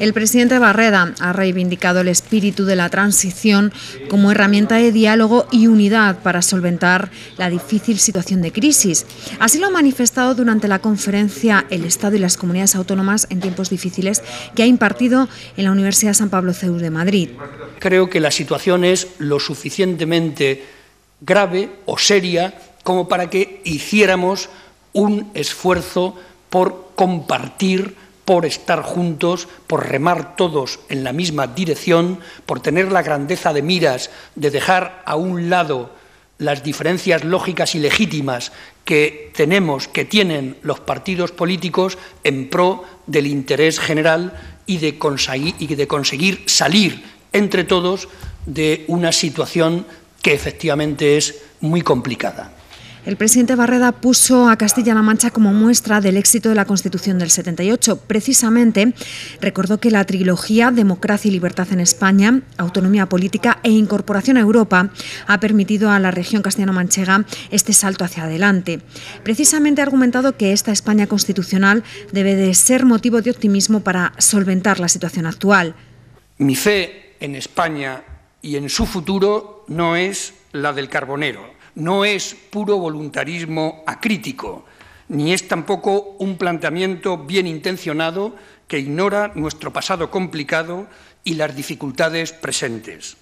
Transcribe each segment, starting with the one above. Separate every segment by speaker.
Speaker 1: El presidente Barreda ha reivindicado el espíritu de la transición como herramienta de diálogo y unidad para solventar la difícil situación de crisis. Así lo ha manifestado durante la conferencia El Estado y las comunidades autónomas en tiempos difíciles que ha impartido en la Universidad San Pablo CEU de Madrid.
Speaker 2: Creo que la situación es lo suficientemente grave o seria como para que hiciéramos un esfuerzo por compartir por estar juntos, por remar todos en la misma dirección, por tener la grandeza de miras de dejar a un lado las diferencias lógicas y legítimas que tenemos, que tienen los partidos políticos en pro del interés general y de conseguir, salir entre todos de una situación que efectivamente es muy complicada.
Speaker 1: El presidente Barreda puso a Castilla-La Mancha como muestra del éxito de la Constitución del 78. Precisamente recordó que la trilogía Democracia y Libertad en España, Autonomía Política e Incorporación a Europa ha permitido a la región castellano-manchega este salto hacia adelante. Precisamente ha argumentado que esta España constitucional debe de ser motivo de optimismo para solventar la situación actual.
Speaker 2: Mi fe en España y en su futuro no es la del carbonero no es puro voluntarismo acrítico, ni es tampoco un planteamiento bien intencionado que ignora nuestro pasado complicado y las dificultades presentes.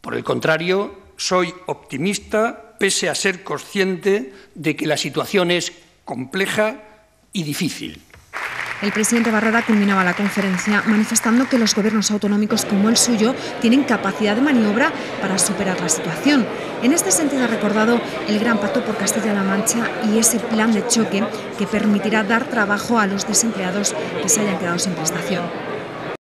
Speaker 2: Por el contrario, soy optimista pese a ser consciente de que la situación es compleja y difícil.
Speaker 1: El presidente Barrera culminaba la conferencia manifestando que los gobiernos autonómicos como el suyo tienen capacidad de maniobra para superar la situación. En este sentido ha recordado el gran pacto por Castilla-La Mancha y ese plan de choque que permitirá dar trabajo a los desempleados que se hayan quedado sin prestación.